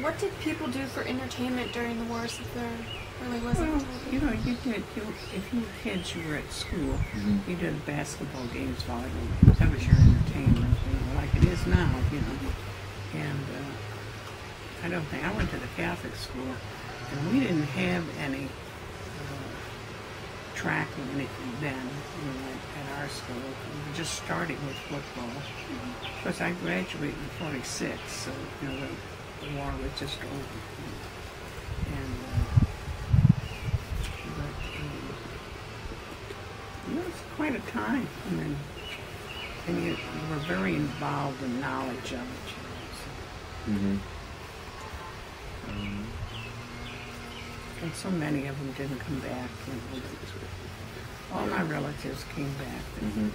What did people do for entertainment during the wars if there really wasn't? Well, you know, you did, you, if you were kids, you were at school, Mhm. you did basketball games, volleyball games, that was your entertainment, you know, like it is now, you know. And uh, I don't think, I went to the Catholic school, and we didn't have any uh, track or anything then, you know, at, at our school. We were just starting with football. Of course, I graduated in 46, so, you know, the, the war was just over. And, uh, but um, it was quite a time. I mean, and you, you were very involved in knowledge of it. You know, so. Mm-hmm. Um, And so many of them didn't come back. You know, all my relatives came back. Mhm. Uh,